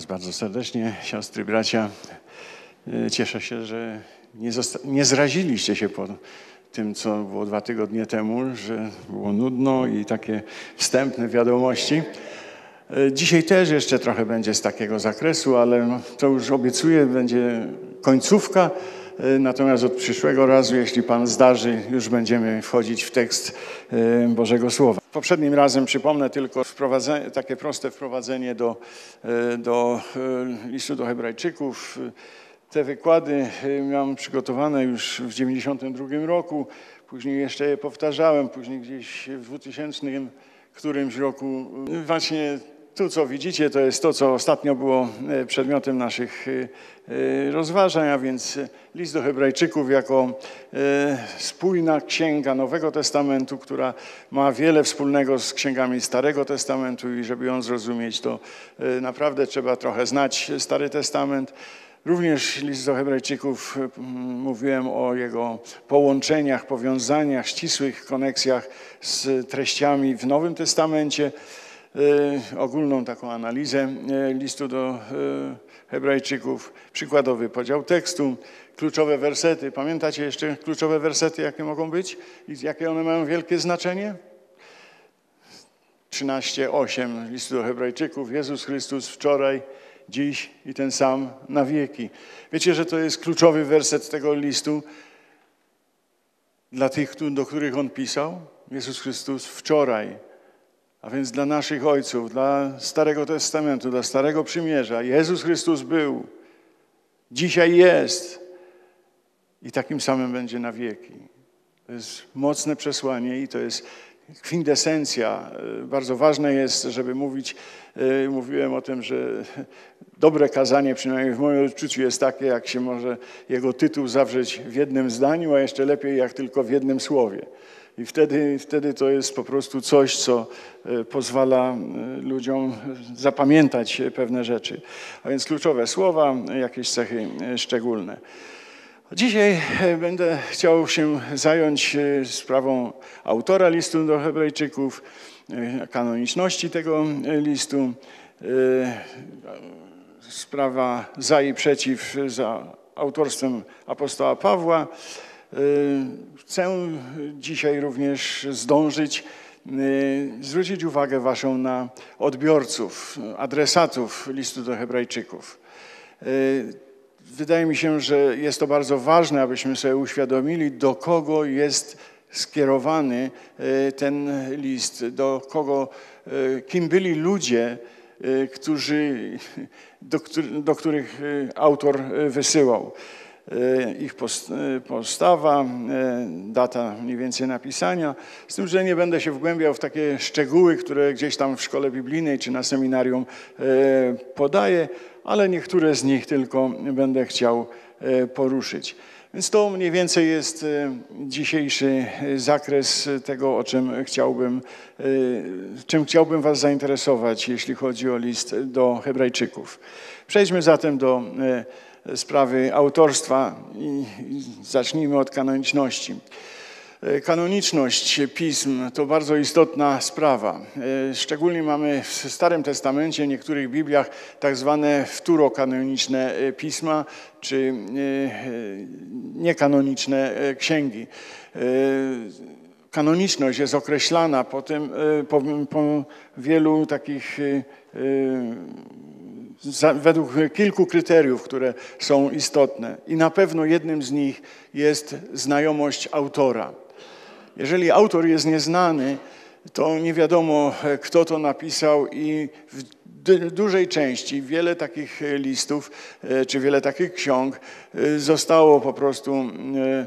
Was bardzo serdecznie, siostry, bracia. E, cieszę się, że nie, nie zraziliście się po tym, co było dwa tygodnie temu, że było nudno i takie wstępne wiadomości. E, dzisiaj też jeszcze trochę będzie z takiego zakresu, ale to już obiecuję, będzie końcówka. E, natomiast od przyszłego razu, jeśli Pan zdarzy, już będziemy wchodzić w tekst Bożego Słowa. Poprzednim razem przypomnę tylko takie proste wprowadzenie do, e, do e, listu do Hebrajczyków. Te wykłady e, miałem przygotowane już w 1992 roku, później jeszcze je powtarzałem, później gdzieś w 2000 którymś roku. Właśnie tu, co widzicie, to jest to, co ostatnio było e, przedmiotem naszych e, e, rozważań, a więc list do Hebrajczyków jako spójna księga Nowego Testamentu, która ma wiele wspólnego z księgami Starego Testamentu i żeby ją zrozumieć, to naprawdę trzeba trochę znać Stary Testament. Również list do Hebrajczyków mówiłem o jego połączeniach, powiązaniach, ścisłych koneksjach z treściami w Nowym Testamencie. E, ogólną taką analizę e, listu do e, Hebrajczyków, przykładowy podział tekstu, kluczowe wersety. Pamiętacie jeszcze kluczowe wersety, jakie mogą być i jakie one mają wielkie znaczenie? 13:8 listu do Hebrajczyków. Jezus Chrystus wczoraj, dziś i ten sam na wieki. Wiecie, że to jest kluczowy werset tego listu dla tych, do których on pisał? Jezus Chrystus wczoraj, a więc dla naszych ojców, dla Starego Testamentu, dla Starego Przymierza, Jezus Chrystus był, dzisiaj jest i takim samym będzie na wieki. To jest mocne przesłanie i to jest kwintesencja. Bardzo ważne jest, żeby mówić, e, mówiłem o tym, że dobre kazanie, przynajmniej w moim odczuciu, jest takie, jak się może jego tytuł zawrzeć w jednym zdaniu, a jeszcze lepiej, jak tylko w jednym słowie. I wtedy, wtedy to jest po prostu coś, co e, pozwala e, ludziom zapamiętać pewne rzeczy. A więc kluczowe słowa, jakieś cechy e, szczególne. Dzisiaj będę chciał się zająć sprawą autora listu do Hebrajczyków, kanoniczności tego listu, sprawa za i przeciw za autorstwem apostoła Pawła. Y, chcę dzisiaj również zdążyć y, zwrócić uwagę Waszą na odbiorców, adresatów listu do Hebrajczyków. Y, wydaje mi się, że jest to bardzo ważne, abyśmy sobie uświadomili, do kogo jest skierowany ten list, do kogo, kim byli ludzie, którzy, do, do których autor wysyłał. E, ich e, postawa, e, data mniej więcej napisania. Z tym, że nie będę się wgłębiał w takie szczegóły, które gdzieś tam w szkole biblijnej czy na seminarium podaję, ale niektóre z nich tylko będę chciał poruszyć. Więc to mniej więcej jest dzisiejszy zakres tego, o czym chciałbym, czym chciałbym Was zainteresować, jeśli chodzi o list do Hebrajczyków. Przejdźmy zatem do sprawy autorstwa i zacznijmy od kanoniczności. E, kanoniczność pism to bardzo istotna sprawa. E, szczególnie mamy w Starym Testamencie, w niektórych Bibliach, tak zwane wtórokanoniczne e, pisma, czy niekanoniczne księgi. Kanoniczność jest określana po, po wielu takich według kilku kryteriów, które są istotne. I na pewno jednym z nich jest znajomość autora. Jeżeli autor jest nieznany, to nie wiadomo, kto to napisał, i w dużej części wiele takich listów e, czy wiele takich ksiąg e, zostało po prostu e,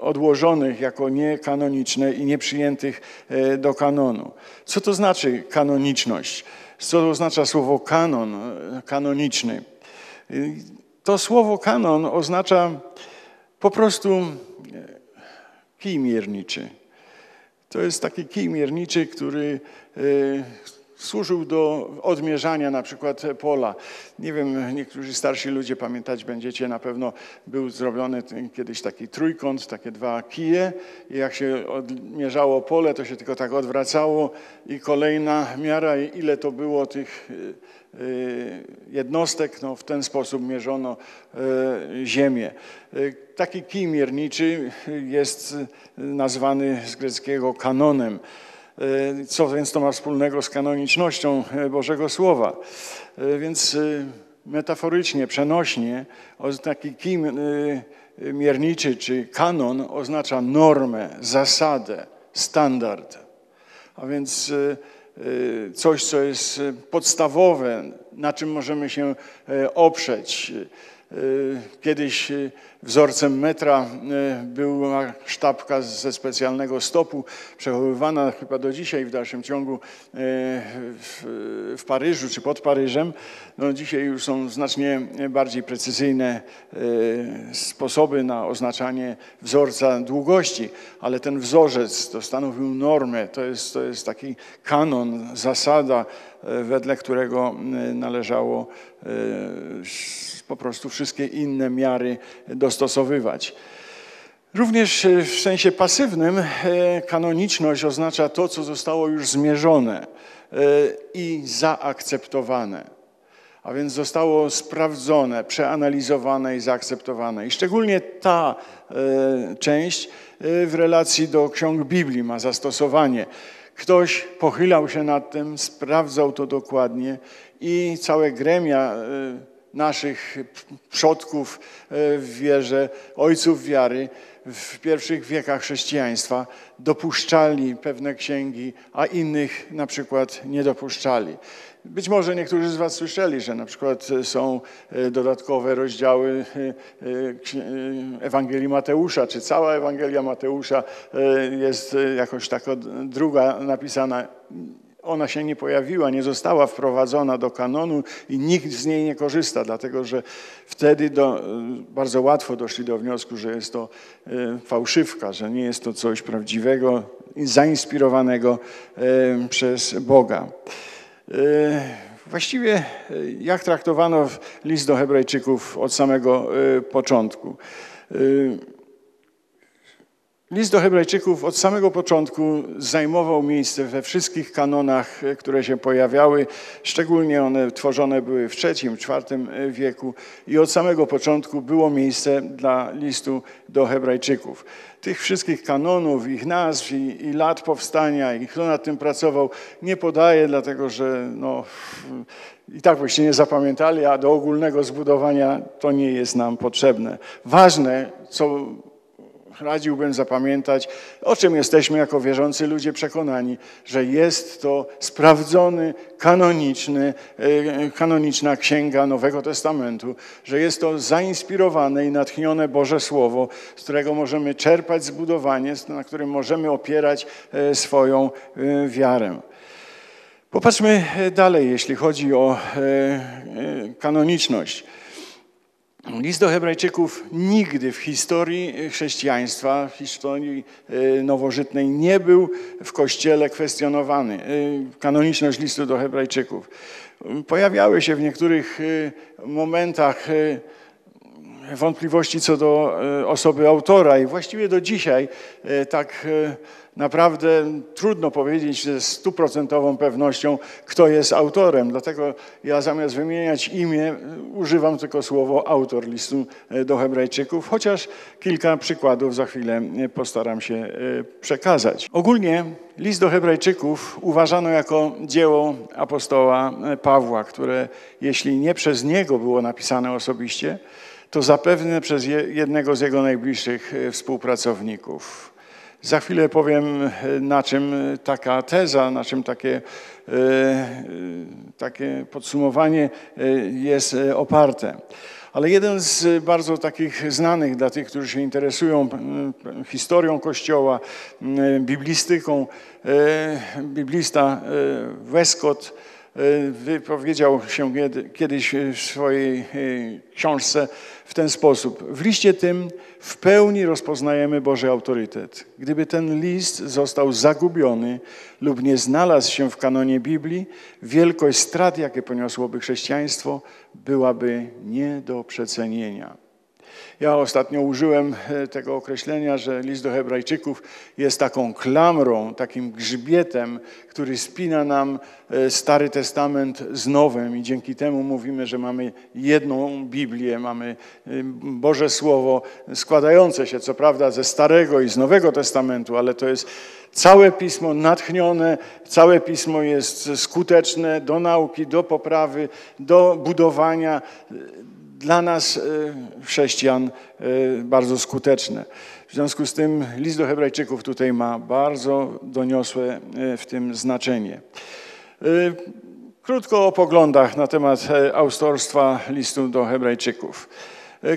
odłożonych jako niekanoniczne i nieprzyjętych do kanonu. Co to znaczy kanoniczność? Co oznacza słowo kanon, kanoniczny. To słowo kanon oznacza po prostu e, kij mierniczy. To jest taki kij mierniczy, który, e, służył do odmierzania na przykład pola. Nie wiem, niektórzy starsi ludzie pamiętać będziecie, na pewno był zrobiony kiedyś taki trójkąt, takie dwa kije i jak się odmierzało pole, to się tylko tak odwracało i kolejna miara, ile to było tych y, jednostek, no w ten sposób mierzono y, ziemię. Y, taki kij mierniczy jest nazwany z greckiego kanonem. E, co więc to ma wspólnego z kanonicznością e, Bożego Słowa? E, więc metaforycznie, przenośnie, taki kim mierniczy czy kanon oznacza normę, zasadę, standard. A więc coś, co jest podstawowe, na czym możemy się oprzeć. Kiedyś Wzorcem metra e, była sztabka ze specjalnego stopu, przechowywana chyba do dzisiaj w dalszym ciągu e, w, Paryżu czy pod Paryżem. No dzisiaj już są znacznie bardziej precyzyjne e, sposoby na oznaczanie wzorca długości, ale ten wzorzec to stanowił normę, to jest, to jest taki kanon, zasada, wedle którego należało po prostu wszystkie inne miary dostosowywać. Również e, w sensie pasywnym e, kanoniczność oznacza to, co zostało już zmierzone e, i zaakceptowane. A więc zostało sprawdzone, przeanalizowane i zaakceptowane. I szczególnie ta część w relacji do ksiąg Biblii ma zastosowanie. Ktoś pochylał się nad tym, sprawdzał to dokładnie i całe gremia naszych przodków e, w wierze, ojców wiary w pierwszych wiekach chrześcijaństwa dopuszczali pewne księgi, a innych na przykład nie dopuszczali. Być może niektórzy z Was słyszeli, że na przykład są e, dodatkowe rozdziały e, Ewangelii Mateusza, czy cała Ewangelia Mateusza jest jakoś taka druga napisana ona się nie pojawiła, nie została wprowadzona do kanonu i nikt z niej nie korzysta, dlatego że wtedy do, bardzo łatwo doszli do wniosku, że jest to e, fałszywka, że nie jest to coś prawdziwego, zainspirowanego e, przez Boga. E, właściwie jak traktowano list do Hebrajczyków od samego początku? List do Hebrajczyków od samego początku zajmował miejsce we wszystkich kanonach, e, które się pojawiały. Szczególnie one tworzone były w III, IV wieku i od samego początku było miejsce dla listu do Hebrajczyków. Tych wszystkich kanonów, ich nazw i, i lat powstania i kto nad tym pracował nie podaję, dlatego że no, i tak byście nie zapamiętali, a do ogólnego zbudowania to nie jest nam potrzebne. Ważne, co radziłbym zapamiętać, o czym jesteśmy jako wierzący ludzie przekonani, że jest to sprawdzony, kanoniczny, e, kanoniczna księga Nowego Testamentu, że jest to zainspirowane i natchnione Boże Słowo, z którego możemy czerpać zbudowanie, na którym możemy opierać e, swoją e, wiarę. Popatrzmy dalej, jeśli chodzi o kanoniczność. List do Hebrajczyków nigdy w historii chrześcijaństwa, w historii e, nowożytnej nie był w Kościele kwestionowany. E, kanoniczność listu do Hebrajczyków. Pojawiały się w niektórych e, momentach wątpliwości co do osoby autora i właściwie do dzisiaj tak naprawdę trudno powiedzieć ze stuprocentową pewnością, kto jest autorem. Dlatego ja zamiast wymieniać imię, używam tylko słowo autor listu e, do Hebrajczyków, chociaż kilka przykładów za chwilę e, postaram się e, przekazać. Ogólnie list do Hebrajczyków uważano jako dzieło apostoła Pawła, które jeśli nie przez niego było napisane osobiście, to zapewne przez jednego z jego najbliższych współpracowników. Za chwilę powiem, e, na czym taka teza, na czym takie, e, takie podsumowanie e, jest oparte. Ale jeden z bardzo takich znanych dla tych, którzy się interesują historią Kościoła, biblistyką, biblista Westcott wypowiedział się kiedyś w swojej książce w ten sposób. W liście tym w pełni rozpoznajemy Boży autorytet. Gdyby ten list został zagubiony lub nie znalazł się w kanonie Biblii, wielkość strat, jakie poniosłoby chrześcijaństwo, byłaby nie do przecenienia. Ja ostatnio użyłem e, tego określenia, że list do Hebrajczyków jest taką klamrą, takim grzbietem, który spina nam e, Stary Testament z Nowym. I dzięki temu mówimy, że mamy jedną Biblię, mamy e, Boże Słowo składające się co prawda ze Starego i z Nowego Testamentu, ale to jest całe pismo natchnione, całe pismo jest skuteczne do nauki, do poprawy, do budowania dla nas, e, chrześcijan, e, bardzo skuteczne. W związku z tym list do Hebrajczyków tutaj ma bardzo doniosłe e, w tym znaczenie. Krótko o poglądach na temat autorstwa listu do Hebrajczyków.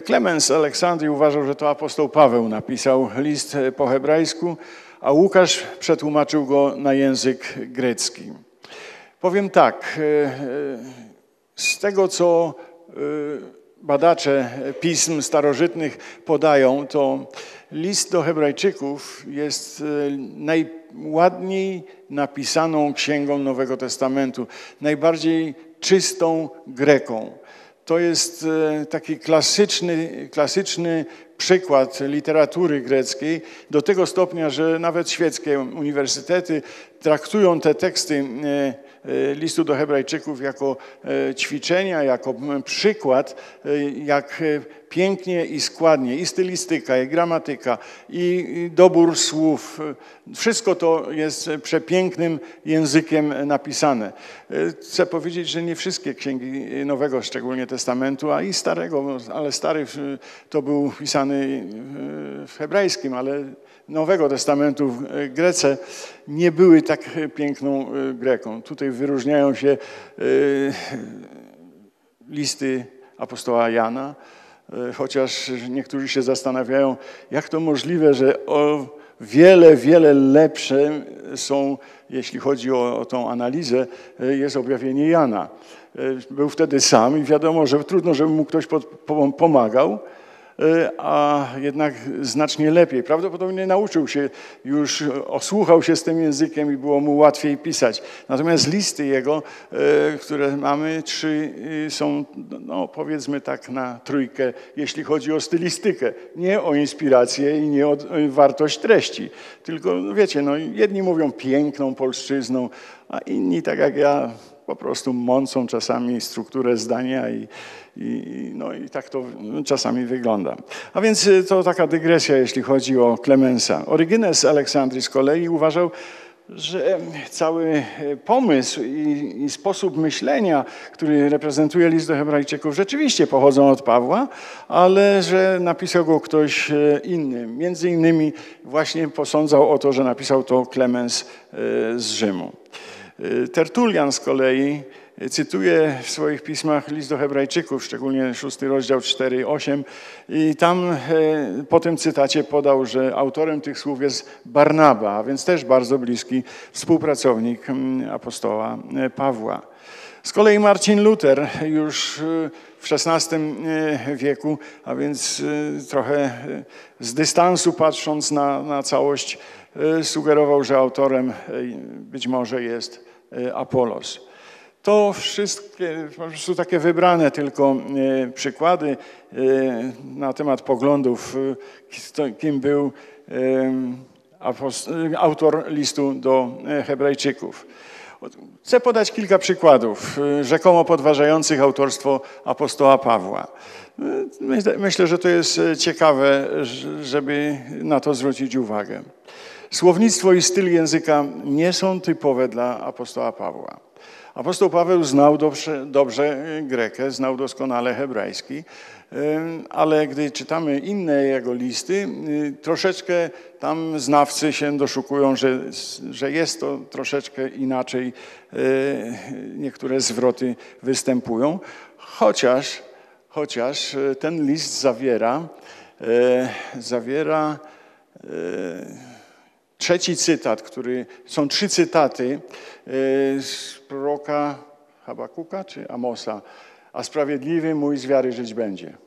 Klemens Aleksandrii uważał, że to apostoł Paweł napisał list po hebrajsku, a Łukasz przetłumaczył go na język grecki. Powiem tak, z tego co badacze pism starożytnych podają, to list do Hebrajczyków jest e, najładniej napisaną księgą Nowego Testamentu, najbardziej czystą greką. To jest e, taki klasyczny, klasyczny przykład literatury greckiej do tego stopnia, że nawet świeckie uniwersytety traktują te teksty e, listu do Hebrajczyków jako e, ćwiczenia, jako przykład, e, jak pięknie i składnie, i stylistyka, i gramatyka, i dobór słów. Wszystko to jest przepięknym językiem napisane. Chcę powiedzieć, że nie wszystkie księgi Nowego, szczególnie Testamentu, a i Starego, ale Stary to był pisany w hebrajskim, ale Nowego Testamentu w Grece nie były tak piękną e, Greką. Tutaj wyróżniają się e, listy apostoła Jana, e, chociaż niektórzy się zastanawiają, jak to możliwe, że o wiele, wiele lepsze są, jeśli chodzi o, o tą analizę, jest objawienie Jana. Był wtedy sam i wiadomo, że trudno, żeby mu ktoś pomagał. E, a jednak znacznie lepiej. Prawdopodobnie nauczył się już, osłuchał się z tym językiem i było mu łatwiej pisać. Natomiast listy jego, e, które mamy, trzy y, są, no powiedzmy tak na trójkę, jeśli chodzi o stylistykę. Nie o inspirację i nie o wartość treści. Tylko, no wiecie, no jedni mówią piękną polszczyzną, a inni, tak jak ja, po prostu mącą czasami strukturę zdania i, i, no i tak to czasami wygląda. A więc y, to taka dygresja, jeśli chodzi o Klemensa. Orygenes Aleksandrii z kolei uważał, że cały y, pomysł i, i, sposób myślenia, który reprezentuje list do Hebrajczyków, rzeczywiście pochodzą od Pawła, ale że napisał go ktoś y, inny. Między innymi właśnie posądzał o to, że napisał to Klemens z Rzymu. Tertulian z kolei cytuje w swoich pismach list do Hebrajczyków, szczególnie szósty rozdział 4-8 i tam e, po tym cytacie podał, że autorem tych słów jest Barnaba, a więc też bardzo bliski współpracownik apostoła e, Pawła. Z kolei Marcin Luther już w XVI wieku, a więc trochę z dystansu patrząc na, na całość, sugerował, że autorem być może jest Apolos. To wszystkie, po prostu takie wybrane tylko e, przykłady e, na temat poglądów, kim był autor listu do Hebrajczyków. Chcę podać kilka przykładów rzekomo podważających autorstwo apostoła Pawła. Myślę, że to jest ciekawe, żeby na to zwrócić uwagę. Słownictwo i styl języka nie są typowe dla apostoła Pawła. Apostoł Paweł znał dobrze, dobrze Grekę, znał doskonale hebrajski, ale gdy czytamy inne jego listy, y, troszeczkę tam znawcy się doszukują, że, że jest to troszeczkę inaczej, niektóre zwroty występują, chociaż, chociaż ten list zawiera, zawiera trzeci cytat, który, są trzy cytaty z proroka Habakuka czy Amosa, a sprawiedliwy mój z wiary żyć będzie.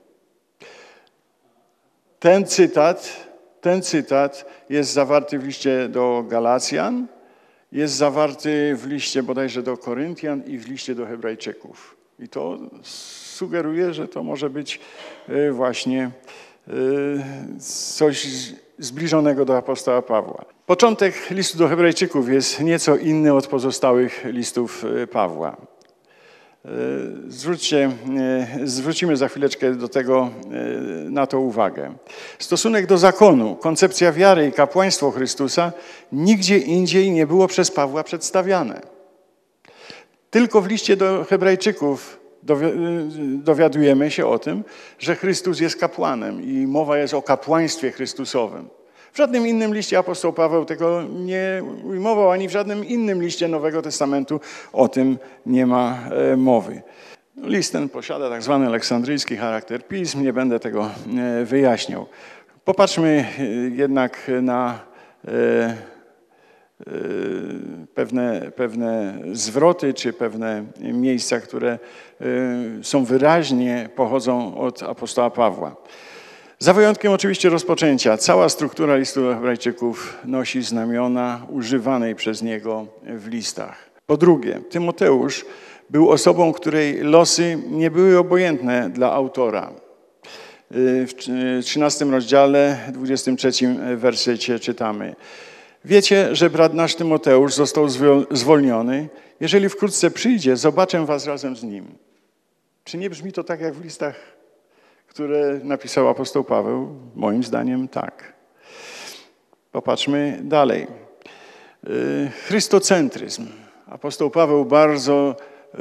Ten cytat, ten cytat jest zawarty w liście do Galacjan, jest zawarty w liście bodajże do Koryntian i w liście do Hebrajczyków. I to sugeruje, że to może być e, właśnie e, coś zbliżonego do apostoła Pawła. Początek listu do Hebrajczyków jest nieco inny od pozostałych listów e, Pawła. Zwróćcie, zwrócimy za chwileczkę do tego, na to uwagę. Stosunek do zakonu, koncepcja wiary i kapłaństwo Chrystusa nigdzie indziej nie było przez Pawła przedstawiane. Tylko w liście do Hebrajczyków dowiadujemy się o tym, że Chrystus jest kapłanem i mowa jest o kapłaństwie Chrystusowym. W żadnym innym liście apostoł Paweł tego nie ujmował, ani w żadnym innym liście Nowego Testamentu o tym nie ma e, mowy. List ten posiada tak zwany aleksandryjski charakter pism, nie będę tego e, wyjaśniał. Popatrzmy e, jednak na pewne, pewne zwroty czy pewne miejsca, które są wyraźnie pochodzą od apostoła Pawła. Za wyjątkiem oczywiście rozpoczęcia, cała struktura listu Hebrajczyków nosi znamiona używanej przez niego w listach. Po drugie, Tymoteusz był osobą, której losy nie były obojętne dla autora. W 13 rozdziale, 23 wersecie czytamy. Wiecie, że brat nasz Tymoteusz został zwolniony. Jeżeli wkrótce przyjdzie, zobaczę was razem z nim. Czy nie brzmi to tak jak w listach które napisał apostoł Paweł? Moim zdaniem tak. Popatrzmy dalej. Y, chrystocentryzm. Apostoł Paweł bardzo y,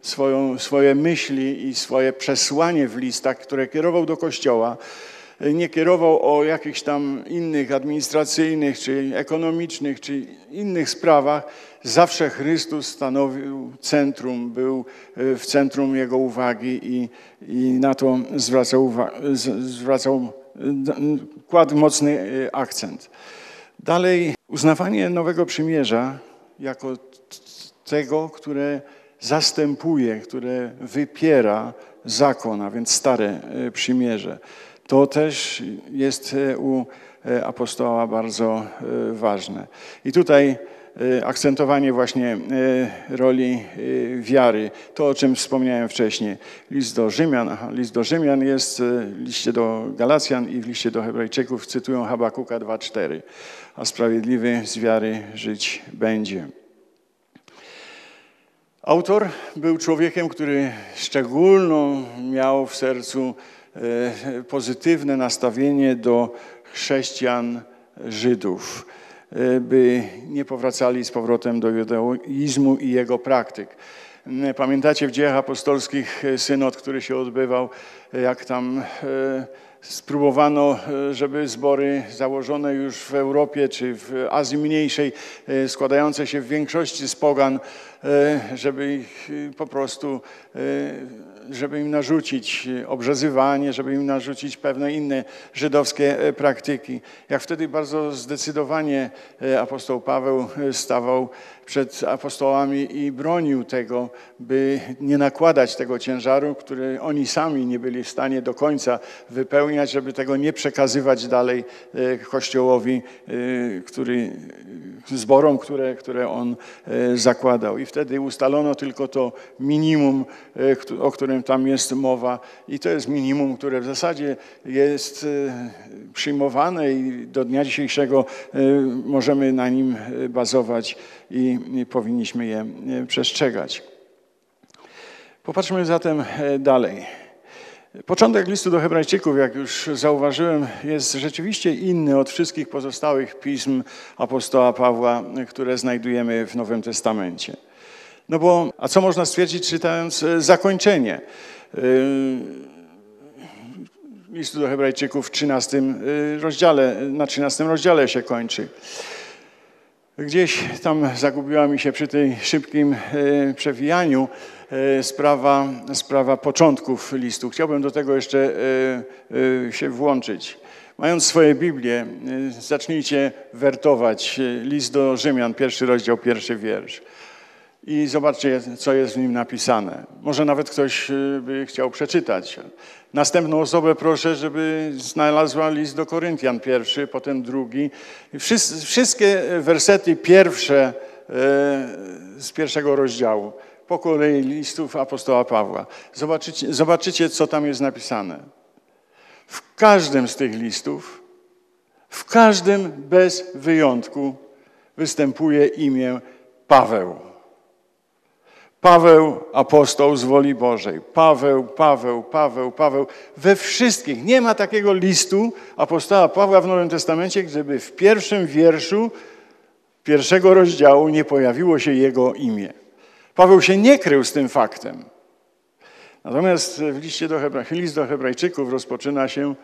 swoją, swoje myśli i swoje przesłanie w listach, które kierował do Kościoła, nie kierował o jakichś tam innych administracyjnych, czy ekonomicznych, czy innych sprawach, zawsze Chrystus stanowił centrum, był e, w centrum jego uwagi i, i na to zwracał, zwracał, kładł mocny e, akcent. Dalej, uznawanie Nowego Przymierza jako tego, które zastępuje, które wypiera zakon, a więc Stare e, Przymierze. To też jest e, u e, apostoła bardzo e, ważne. I tutaj akcentowanie właśnie roli wiary, to o czym wspomniałem wcześniej. List do Rzymian, aha, list do Rzymian jest w liście do Galacjan i w liście do Hebrajczyków cytują Habakuka 2,4. A sprawiedliwy z wiary żyć będzie. Autor był człowiekiem, który szczególną miał w sercu pozytywne nastawienie do chrześcijan Żydów, e, by nie powracali z powrotem do judaizmu i jego praktyk. E, pamiętacie w dziejach apostolskich synod, który się odbywał, jak tam spróbowano, żeby zbory założone już w Europie czy w Azji Mniejszej, składające się w większości z pogan, żeby ich po prostu żeby im narzucić obrzezywanie, żeby im narzucić pewne inne żydowskie e, praktyki. Jak wtedy bardzo zdecydowanie e, apostoł Paweł e, stawał przed apostołami i bronił tego, by nie nakładać tego ciężaru, który oni sami nie byli w stanie do końca wypełniać, żeby tego nie przekazywać dalej Kościołowi, który, zborom, które, które on zakładał. I wtedy ustalono tylko to minimum, o którym tam jest mowa i to jest minimum, które w zasadzie jest e, przyjmowane i do dnia dzisiejszego e, możemy na nim e, bazować i powinniśmy je przestrzegać. Popatrzmy zatem dalej. Początek listu do Hebrajczyków, jak już zauważyłem, jest rzeczywiście inny od wszystkich pozostałych pism apostoła Pawła, które znajdujemy w Nowym Testamencie. No bo, a co można stwierdzić czytając e, zakończenie e, listu do Hebrajczyków w 13 e, rozdziale, na 13 rozdziale się kończy. Gdzieś tam zagubiła mi się przy tej szybkim przewijaniu sprawa, sprawa początków listu. Chciałbym do tego jeszcze się włączyć. Mając swoje Biblię, zacznijcie wertować list do Rzymian, pierwszy rozdział, pierwszy wiersz. I zobaczcie, co jest w nim napisane. Może nawet ktoś y, by chciał przeczytać. Następną osobę proszę, żeby znalazła list do Koryntian pierwszy, potem drugi. Wszystkie wersety pierwsze e, z pierwszego rozdziału, po kolei listów apostoła Pawła. Zobaczycie, zobaczycie, co tam jest napisane. W każdym z tych listów, w każdym bez wyjątku występuje imię Paweł. Paweł, apostoł z woli Bożej. Paweł, Paweł, Paweł, Paweł. We wszystkich. Nie ma takiego listu apostoła Pawła w Nowym Testamencie, gdyby w pierwszym wierszu pierwszego rozdziału nie pojawiło się jego imię. Paweł się nie krył z tym faktem. Natomiast w liście do Hebra... list do Hebrajczyków rozpoczyna się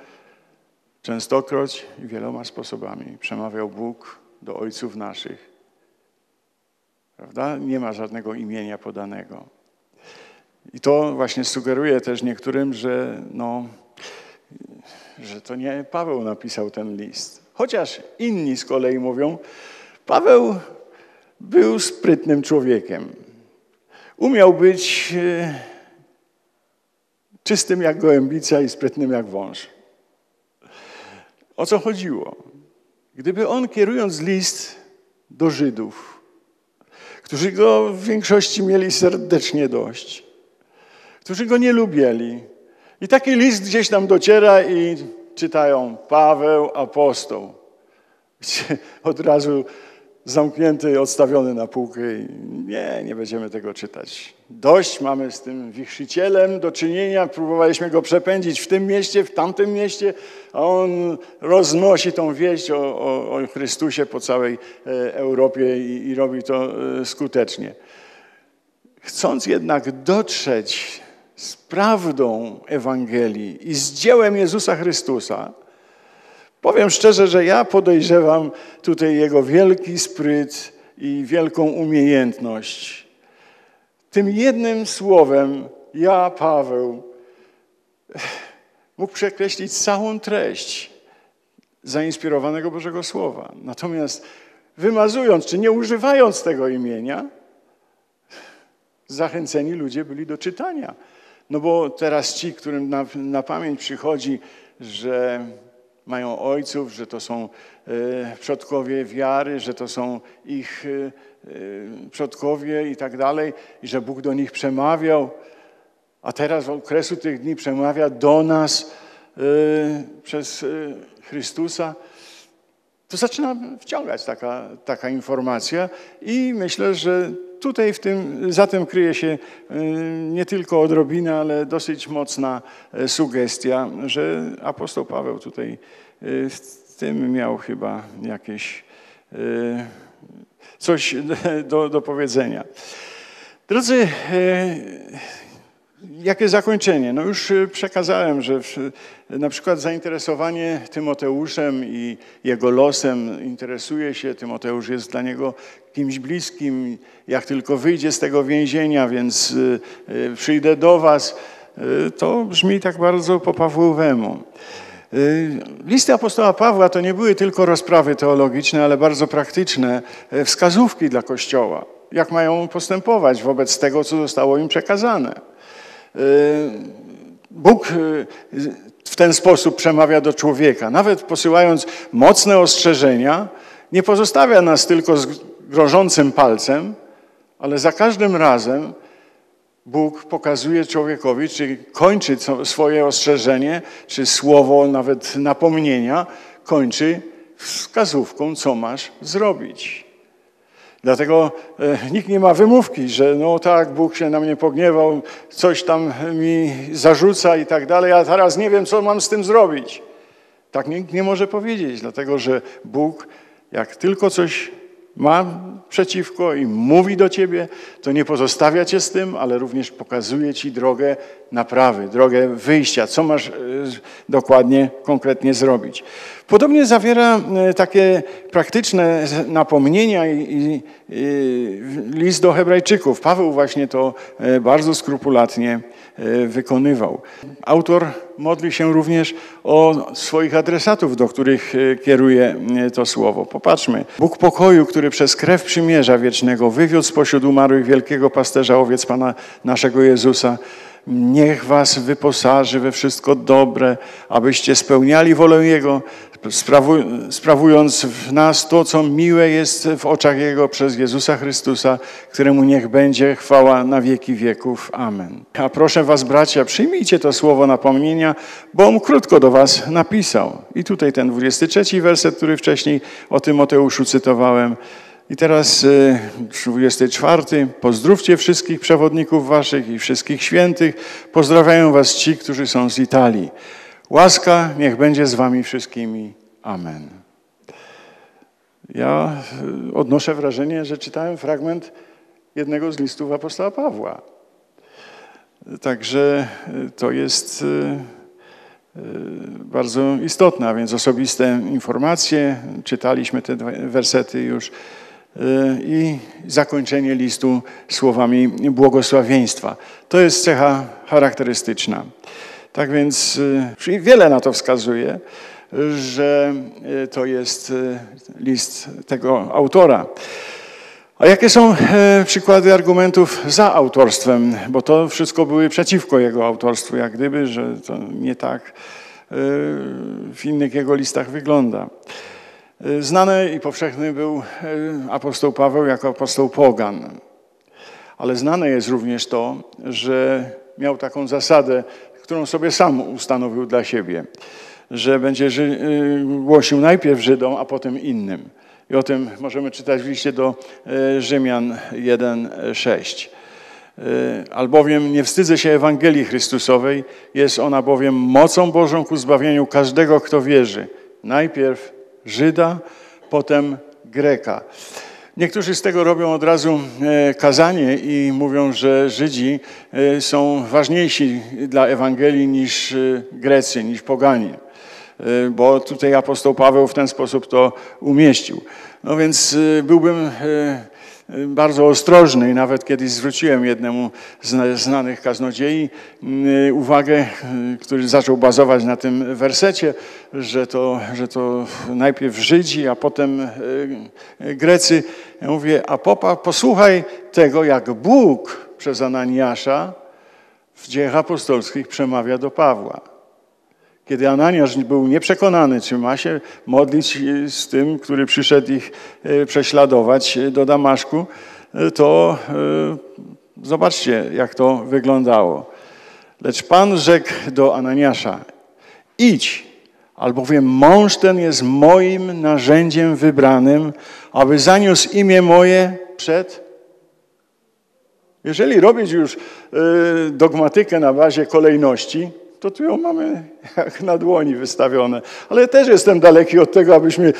częstokroć i wieloma sposobami. Przemawiał Bóg do ojców naszych Prawda? Nie ma żadnego imienia podanego. I to właśnie sugeruje też niektórym, że, no, że to nie Paweł napisał ten list. Chociaż inni z kolei mówią, Paweł był sprytnym człowiekiem. Umiał być e, czystym jak gołębica i sprytnym jak wąż. O co chodziło? Gdyby on kierując list do Żydów, którzy go w większości mieli serdecznie dość, którzy go nie lubili. I taki list gdzieś tam dociera i czytają Paweł, apostoł. Od razu zamknięty, odstawiony na półkę. Nie, nie będziemy tego czytać. Dość mamy z tym wichrzycielem do czynienia. Próbowaliśmy go przepędzić w tym mieście, w tamtym mieście, a on roznosi tą wieść o, o, o Chrystusie po całej e, Europie i, i robi to e, skutecznie. Chcąc jednak dotrzeć z prawdą Ewangelii i z dziełem Jezusa Chrystusa, Powiem szczerze, że ja podejrzewam tutaj jego wielki spryt i wielką umiejętność. Tym jednym słowem ja, Paweł, mógł przekreślić całą treść zainspirowanego Bożego Słowa. Natomiast wymazując, czy nie używając tego imienia, zachęceni ludzie byli do czytania. No bo teraz ci, którym na, na pamięć przychodzi, że mają ojców, że to są e, przodkowie wiary, że to są ich e, e, przodkowie i tak dalej, i że Bóg do nich przemawiał, a teraz w okresu tych dni przemawia do nas przez Chrystusa, to zaczyna wciągać taka, taka informacja i myślę, że tutaj w tym, za tym kryje się nie tylko odrobina, ale dosyć mocna sugestia, że apostoł Paweł tutaj z tym miał chyba jakieś coś do, do powiedzenia. Drodzy, Jakie zakończenie? No już y, przekazałem, że na przykład zainteresowanie Tymoteuszem i jego losem interesuje się. Tymoteusz jest dla niego kimś bliskim. Jak tylko wyjdzie z tego więzienia, więc y, y, przyjdę do was. To brzmi tak bardzo po Pawłowemu. Listy apostoła Pawła to nie były tylko rozprawy teologiczne, ale bardzo praktyczne wskazówki dla Kościoła. Jak mają postępować wobec tego, co zostało im przekazane. Y, Bóg y, w ten sposób przemawia do człowieka. Nawet posyłając mocne ostrzeżenia, nie pozostawia nas tylko z grożącym palcem, ale za każdym razem Bóg pokazuje człowiekowi, czy kończy swoje ostrzeżenie, czy słowo nawet napomnienia, kończy wskazówką, co masz zrobić. Dlatego e, nikt nie ma wymówki, że no tak, Bóg się na mnie pogniewał, coś tam mi zarzuca i tak dalej, a teraz nie wiem, co mam z tym zrobić. Tak nikt nie może powiedzieć, dlatego że Bóg, jak tylko coś ma przeciwko i mówi do ciebie, to nie pozostawia cię z tym, ale również pokazuje ci drogę naprawy, drogę wyjścia, co masz e, dokładnie, konkretnie zrobić. Podobnie zawiera e, takie praktyczne napomnienia i, list do Hebrajczyków. Paweł właśnie to e, bardzo skrupulatnie e, wykonywał. Autor modli się również o swoich adresatów, do których kieruje to słowo. Popatrzmy. Bóg pokoju, który przez krew przymierza wiecznego wywiódł spośród umarłych wielkiego pasterza owiec Pana naszego Jezusa, Niech was wyposaży we wszystko dobre, abyście spełniali wolę Jego, sprawując w nas to, co miłe jest w oczach Jego przez Jezusa Chrystusa, któremu niech będzie chwała na wieki wieków. Amen. A proszę was, bracia, przyjmijcie to słowo napomnienia, bo on krótko do was napisał. I tutaj ten 23 werset, który wcześniej o Tymoteuszu cytowałem. I teraz 24. Y, Pozdrówcie wszystkich przewodników waszych i wszystkich świętych. Pozdrawiają was ci, którzy są z Italii. Łaska niech będzie z wami wszystkimi. Amen. Ja y, odnoszę wrażenie, że czytałem fragment jednego z listów apostoła Pawła. Także y, to jest bardzo istotne, a więc osobiste informacje. Czytaliśmy te wersety już i zakończenie listu słowami błogosławieństwa. To jest cecha charakterystyczna. Tak więc y, wiele na to wskazuje, że y, to jest y, list tego autora. A jakie są przykłady argumentów za autorstwem? Bo to wszystko były przeciwko jego autorstwu, jak gdyby, że to nie tak w innych jego listach wygląda. Znany i powszechny był e, apostoł Paweł jako apostoł pogan. Ale znane jest również to, że miał taką zasadę, którą sobie sam ustanowił dla siebie, że będzie e, głosił najpierw Żydom, a potem innym. I o tym możemy czytać w liście do Rzymian 1:6. Albowiem nie wstydzę się Ewangelii Chrystusowej, jest ona bowiem mocą Bożą ku zbawieniu każdego, kto wierzy. Najpierw Żyda, potem Greka. Niektórzy z tego robią od razu e, kazanie i mówią, że Żydzi e, są ważniejsi dla Ewangelii niż e, Grecy, niż poganie. Bo tutaj apostoł Paweł w ten sposób to umieścił. No więc byłbym bardzo ostrożny nawet kiedyś zwróciłem jednemu z znanych kaznodziei mm, uwagę, który zaczął bazować na tym wersecie, że to, że to najpierw Żydzi, a potem e, Grecy. Ja mówię, a popa, posłuchaj tego, jak Bóg przez Ananiasza w dziejach apostolskich przemawia do Pawła. Kiedy Ananiasz był nieprzekonany, czy ma się modlić z tym, który przyszedł ich e, prześladować do Damaszku, e, to e, zobaczcie, jak to wyglądało. Lecz Pan rzekł do Ananiasza, idź, albowiem mąż ten jest moim narzędziem wybranym, aby zaniósł imię moje przed jeżeli robić już dogmatykę na bazie kolejności, to tu ją mamy jak na dłoni wystawione. Ale też jestem daleki od tego, abyśmy y,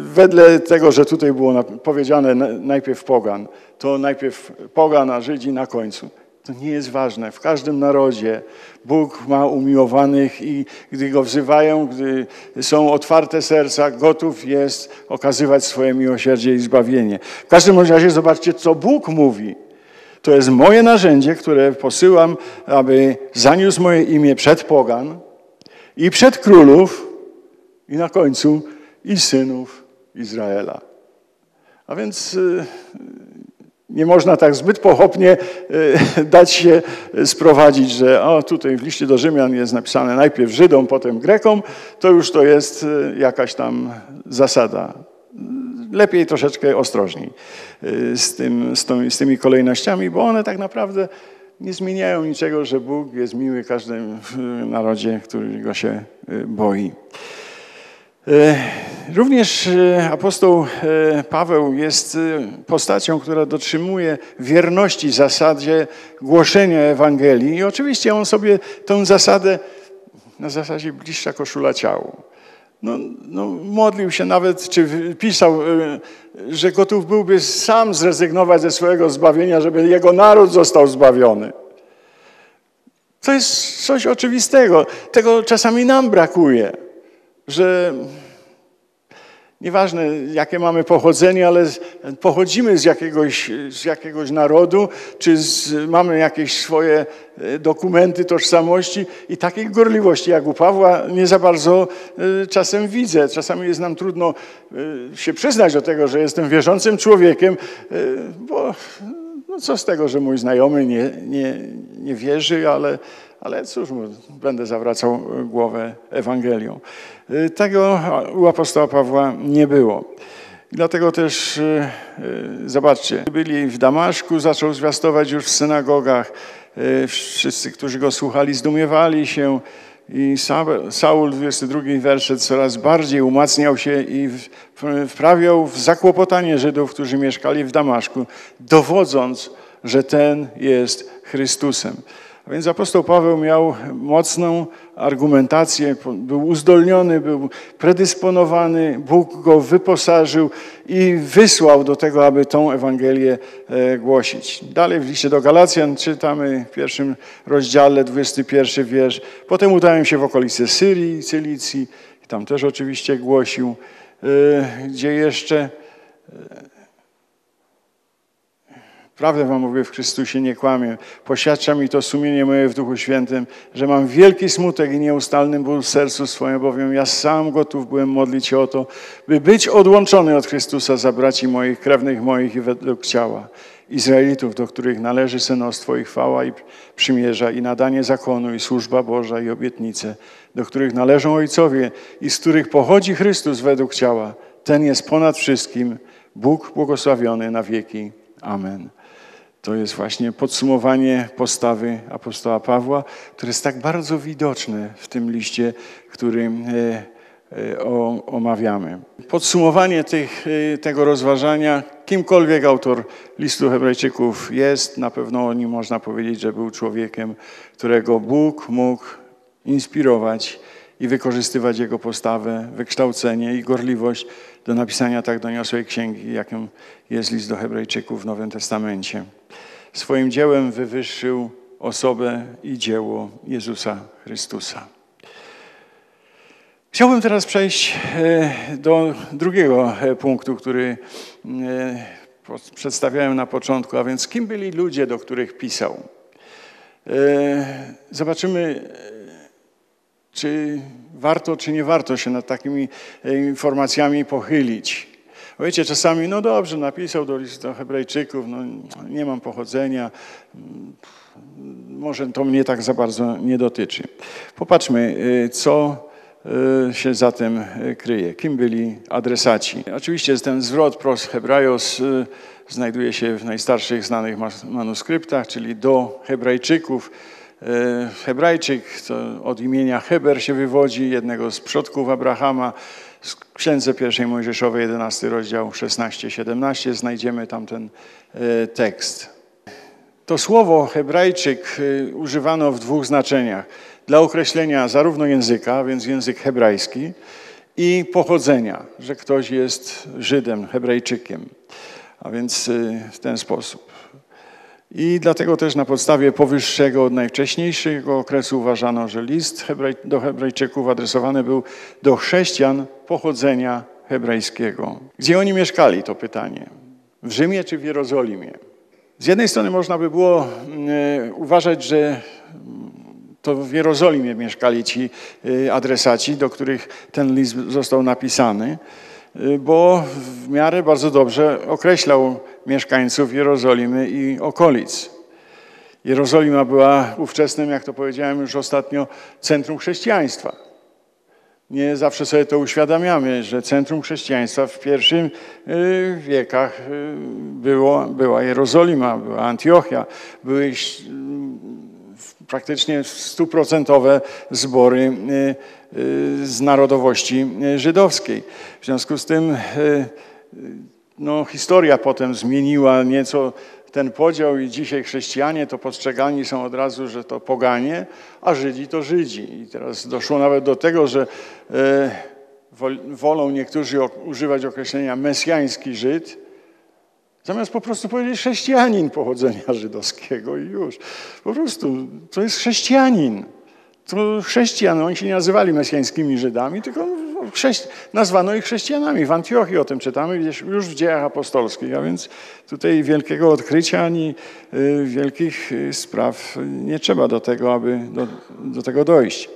wedle tego, że tutaj było powiedziane najpierw pogan, to najpierw pogan, a Żydzi na końcu. To nie jest ważne. W każdym narodzie Bóg ma umiłowanych i gdy Go wzywają, gdy są otwarte serca, gotów jest okazywać swoje miłosierdzie i zbawienie. W każdym razie zobaczcie, co Bóg mówi. To jest moje narzędzie, które posyłam, aby zaniósł moje imię przed pogan i przed królów i na końcu i synów Izraela. A więc y, nie można tak zbyt pochopnie y, dać się sprowadzić, że o, tutaj w liście do Rzymian jest napisane najpierw Żydom, potem Grekom, to już to jest y, jakaś tam zasada lepiej troszeczkę ostrożniej y, z, tym, z, tą, z tymi kolejnościami, bo one tak naprawdę nie zmieniają niczego, że Bóg jest miły każdym narodzie, który go się y, boi. Y, również apostoł Paweł jest postacią, która dotrzymuje wierności zasadzie głoszenia Ewangelii i oczywiście on sobie tę zasadę na zasadzie bliższa koszula ciału. No, no, modlił się nawet, czy pisał, e, że gotów byłby sam zrezygnować ze swojego zbawienia, żeby jego naród został zbawiony. To jest coś oczywistego. Tego czasami nam brakuje, że Nieważne, jakie mamy pochodzenie, ale pochodzimy z jakiegoś, z jakiegoś narodu, czy z, mamy jakieś swoje e, dokumenty tożsamości i takiej gorliwości jak u Pawła nie za bardzo e, czasem widzę. Czasami jest nam trudno e, się przyznać do tego, że jestem wierzącym człowiekiem, bo no co z tego, że mój znajomy nie, nie, nie wierzy, ale, ale cóż, będę zawracał głowę Ewangelią. Y, tego u apostoła Pawła nie było. Dlatego też, y, zobaczcie, byli w Damaszku, zaczął zwiastować już w synagogach. Wszyscy, którzy go słuchali, zdumiewali się. I Saul, 22 werset, coraz bardziej umacniał się i wprawiał w zakłopotanie Żydów, którzy mieszkali w Damaszku, dowodząc, że ten jest Chrystusem. A więc apostoł Paweł miał mocną argumentację, był uzdolniony, był predysponowany, Bóg go wyposażył i wysłał do tego, aby tą Ewangelię e, głosić. Dalej w liście do Galacjan czytamy w pierwszym rozdziale, 21 wiersz. Potem udałem się w okolice Syrii, Cylicji, tam też oczywiście głosił, e, gdzie jeszcze e, Prawdę wam mówię, w Chrystusie nie kłamię. Poświadcza mi to sumienie moje w Duchu Świętym, że mam wielki smutek i nieustalny ból w sercu swoim, bowiem ja sam gotów byłem modlić się o to, by być odłączony od Chrystusa za braci moich, krewnych moich i według ciała. Izraelitów, do których należy synostwo i chwała i przymierza i nadanie zakonu i służba Boża i obietnice, do których należą ojcowie i z których pochodzi Chrystus według ciała. Ten jest ponad wszystkim, Bóg błogosławiony na wieki. Amen. To jest właśnie podsumowanie postawy apostoła Pawła, które jest tak bardzo widoczne w tym liście, który e, e, omawiamy. Podsumowanie tych, e, tego rozważania, kimkolwiek autor listu Hebrajczyków jest, na pewno o nim można powiedzieć, że był człowiekiem, którego Bóg mógł inspirować i wykorzystywać jego postawę, wykształcenie i gorliwość do napisania tak doniosłej księgi, jaką jest list do Hebrajczyków w Nowym Testamencie. Swoim dziełem wywyższył osobę i dzieło Jezusa Chrystusa. Chciałbym teraz przejść e, do drugiego e, punktu, który e, przedstawiałem na początku, a więc kim byli ludzie, do których pisał. Zobaczymy, czy warto, czy nie warto się nad takimi informacjami pochylić. Wiecie, czasami, no dobrze, napisał do listu Hebrajczyków, no nie mam pochodzenia, może to mnie tak za bardzo nie dotyczy. Popatrzmy, y, co y, się za tym kryje. Kim byli adresaci? Oczywiście ten zwrot pros hebrajos znajduje się w najstarszych znanych manuskryptach, czyli do Hebrajczyków. Hebrajczyk to od imienia Heber się wywodzi, jednego z przodków Abrahama. W Księdze pierwszej Mojżeszowej, 11 rozdział 16-17 znajdziemy tam ten e, tekst. To słowo hebrajczyk e, używano w dwóch znaczeniach. Dla określenia zarówno języka, więc język hebrajski, i pochodzenia, że ktoś jest Żydem, Hebrajczykiem. A więc e, w ten sposób. I dlatego też na podstawie powyższego od najwcześniejszego okresu uważano, że list do Hebrajczyków adresowany był do chrześcijan pochodzenia hebrajskiego. Gdzie oni mieszkali, to pytanie. W Rzymie czy w Jerozolimie? Z jednej strony można by było e, uważać, że to w Jerozolimie mieszkali ci e, adresaci, do których ten list został napisany. Y, bo w miarę bardzo dobrze określał mieszkańców Jerozolimy i okolic. Jerozolima była ówczesnym, jak to powiedziałem już ostatnio, centrum chrześcijaństwa. Nie zawsze sobie to uświadamiamy, że centrum chrześcijaństwa w pierwszych y, wiekach y, było, była Jerozolima, była Antiochia, były praktycznie stuprocentowe zbory y, y, z narodowości y, żydowskiej. W związku z tym no, historia potem zmieniła nieco ten podział i dzisiaj chrześcijanie to postrzegani są od razu, że to poganie, a Żydzi to Żydzi. I teraz doszło nawet do tego, że wolą niektórzy używać określenia mesjański Żyd, Zamiast po prostu powiedzieć chrześcijanin pochodzenia żydowskiego i już. Po prostu to jest chrześcijanin. To chrześcijan, oni się nie nazywali mesjańskimi Żydami, tylko chrześci- nazwano ich chrześcijanami. W Antiochii o tym czytamy gdzieś już w dziejach apostolskich, a więc tutaj wielkiego odkrycia ani y, wielkich y, spraw nie trzeba do tego, aby do, do tego dojść.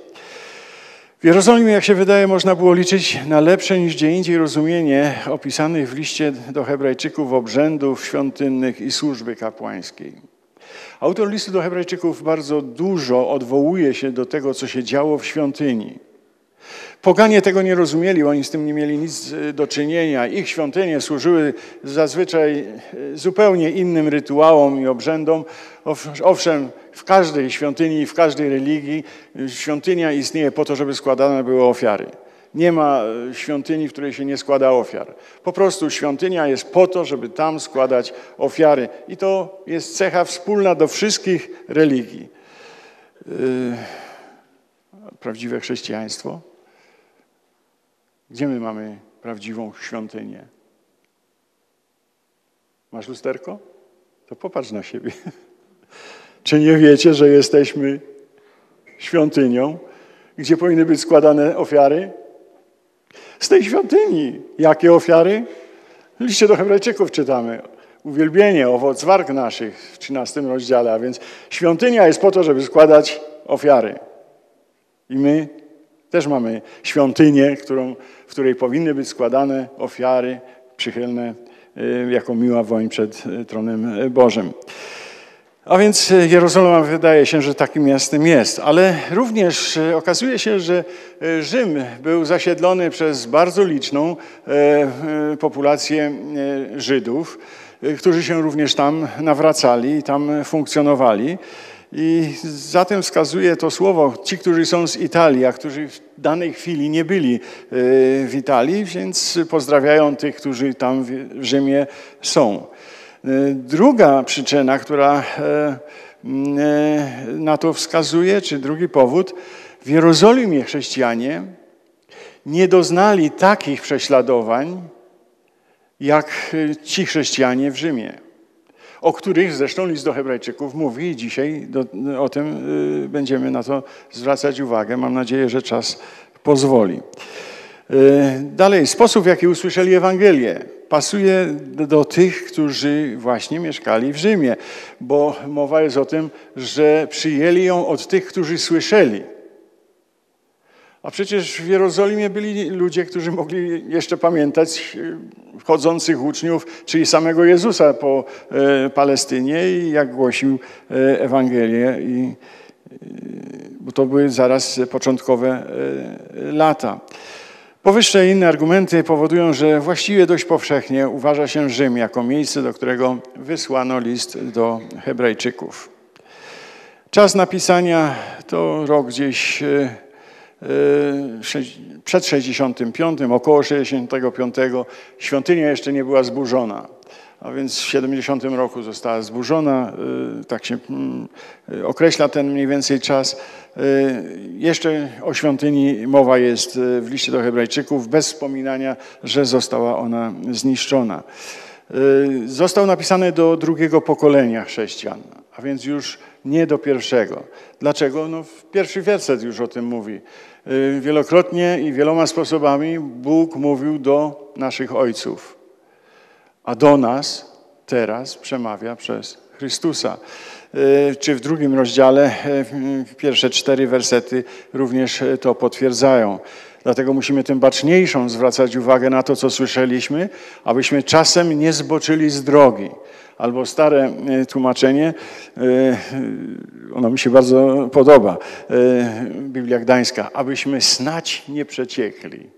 W Jerozolimie, jak się wydaje, można było liczyć na lepsze niż gdzie indziej rozumienie opisanych w liście do Hebrajczyków obrzędów świątynnych i służby kapłańskiej. Autor listu do Hebrajczyków bardzo dużo odwołuje się do tego, co się działo w świątyni. Poganie tego nie rozumieli, oni z tym nie mieli nic e, do czynienia. Ich świątynie służyły zazwyczaj e, zupełnie innym rytuałom i obrzędom. Owszem, w każdej świątyni, w każdej religii e, świątynia istnieje po to, żeby składane były ofiary. Nie ma świątyni, w której się nie składa ofiar. Po prostu świątynia jest po to, żeby tam składać ofiary. I to jest cecha wspólna do wszystkich religii. Prawdziwe chrześcijaństwo gdzie my mamy prawdziwą świątynię? Masz lusterko? To popatrz na siebie. Czy nie wiecie, że jesteśmy świątynią, gdzie powinny być składane ofiary? Z tej świątyni. Jakie ofiary? W liście do Hebrajczyków czytamy. Uwielbienie, owoc warg naszych w 13 rozdziale. A więc świątynia jest po to, żeby składać ofiary. I my też mamy świątynię, którą, w której powinny być składane ofiary przychylne y, jako miła woń przed y, tronem y, Bożym. A więc Jerozolima wydaje się, że takim miastem jest, ale również okazuje się, że Rzym był zasiedlony przez bardzo liczną populację Żydów, którzy się również tam nawracali i tam funkcjonowali. I zatem wskazuje to słowo, ci, którzy są z Italii, a którzy w danej chwili nie byli e, w Italii, więc pozdrawiają tych, którzy tam w Rzymie są. E, druga przyczyna, która e, na to wskazuje, czy drugi powód, w Jerozolimie chrześcijanie nie doznali takich prześladowań, jak ci chrześcijanie w Rzymie o których zresztą list do Hebrajczyków mówi i dzisiaj do, o tym będziemy na to zwracać uwagę. Mam nadzieję, że czas pozwoli. Y, dalej, sposób, w jaki usłyszeli Ewangelię, pasuje do tych, którzy właśnie mieszkali w Rzymie, bo mowa jest o tym, że przyjęli ją od tych, którzy słyszeli. A przecież w Jerozolimie byli ludzie, którzy mogli jeszcze pamiętać e, chodzących uczniów, czyli samego Jezusa po e, Palestynie i jak głosił e, Ewangelię. I, bo to były zaraz początkowe lata. Powyższe inne argumenty powodują, że właściwie dość powszechnie uważa się Rzym jako miejsce, do którego wysłano list do Hebrajczyków. Czas napisania to rok gdzieś Y, przed 65, około 65 świątynia jeszcze nie była zburzona. A więc w 70 roku została zburzona, y, tak się mm, y, określa ten mniej więcej czas. Jeszcze o świątyni mowa jest w liście do Hebrajczyków, bez wspominania, że została ona zniszczona. Został napisany do drugiego pokolenia chrześcijan, a więc już nie do pierwszego. Dlaczego? No, pierwszy werset już o tym mówi. Y, wielokrotnie i wieloma sposobami Bóg mówił do naszych ojców, a do nas teraz przemawia przez Chrystusa. Y, czy w drugim rozdziale y, pierwsze cztery wersety również to potwierdzają. Dlatego musimy tym baczniejszą zwracać uwagę na to, co słyszeliśmy, abyśmy czasem nie zboczyli z drogi. Albo stare e, tłumaczenie, e, ono mi się bardzo podoba, e, Biblia Gdańska, abyśmy snać nie przeciekli.